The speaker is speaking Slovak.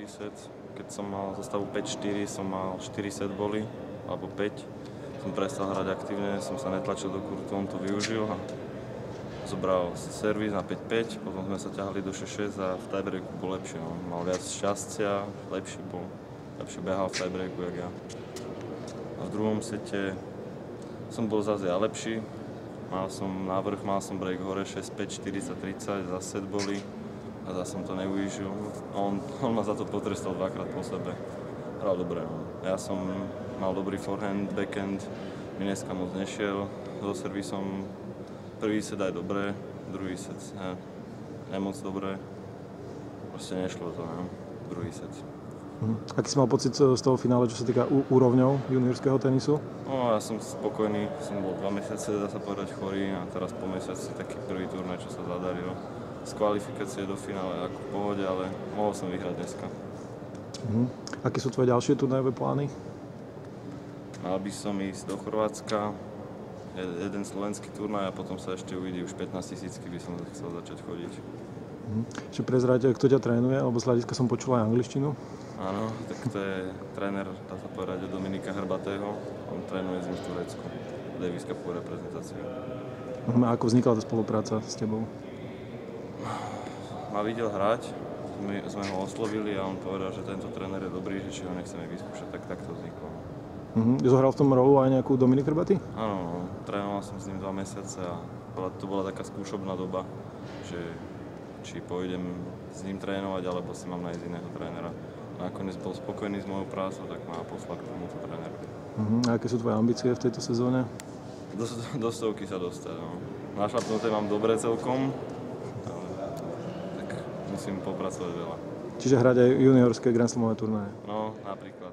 prvý set, keď som mal zostavu 5-4, som mal 4 set boli, alebo 5. Som prestal hrať aktívne, som sa netlačil do kurtu, on to využil a zobral servis na 5-5, potom sme sa ťahali do 6-6 a v tiebreaku bol lepšie. No. Mal viac šťastia, lepší bol, lepšie behal v tiebreaku, jak ja. A v druhom sete som bol zase ja lepší, mal som návrh, mal som break hore 6-5, 40-30, za set boli a zase som to nevyužil. On, on ma za to potrestal dvakrát po sebe. Hral dobre. No. Ja som mal dobrý forehand, backhand, mi dneska moc nešiel. So servisom prvý set aj dobre, druhý set ne, nemoc dobre. Proste nešlo to, ne? druhý set. Mhm. Aký si mal pocit z toho finále, čo sa týka úrovňou juniorského tenisu? No, ja som spokojný, som bol dva mesiace, dá sa povedať, chorý a teraz po mesiaci taký prvý turnaj, čo sa zadarilo z kvalifikácie do finále ako v pohode, ale mohol som vyhrať dneska. Uh-huh. Aké sú tvoje ďalšie turnajové plány? Mal by som ísť do Chorvátska, jeden slovenský turnaj a potom sa ešte uvidí už 15 tisícky by som chcel začať chodiť. Uh-huh. Ešte prezrať, kto ťa trénuje, lebo z hľadiska som počul aj angličtinu. Áno, tak to je tréner, dá sa povedať, Dominika Hrbatého. On trénuje z ním v Turecku, Davis Cupu reprezentáciu. Uh-huh. A ako vznikla tá spolupráca s tebou? Ma videl hrať, my sme ho oslovili a on povedal, že tento tréner je dobrý, že či ho nechceme vyskúšať, tak takto vzniklo. Uh-huh. Zohral v tom rolu aj nejakú Dominik Rbaty? Áno, no, trénoval som s ním dva mesiace a to bola taká skúšobná doba, že či pôjdem s ním trénovať, alebo si mám nájsť iného trénera. Nakoniec bol spokojný s mojou prácou, tak ma poslal k tomuto trénerovi. Uh-huh. A aké sú tvoje ambície v tejto sezóne? Do, do stovky sa dostať. No. Našlapnuté mám dobre celkom, musím popracovať veľa. Čiže hrať aj juniorské Grand Slamové turnaje? No, napríklad.